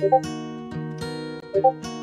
ポンポン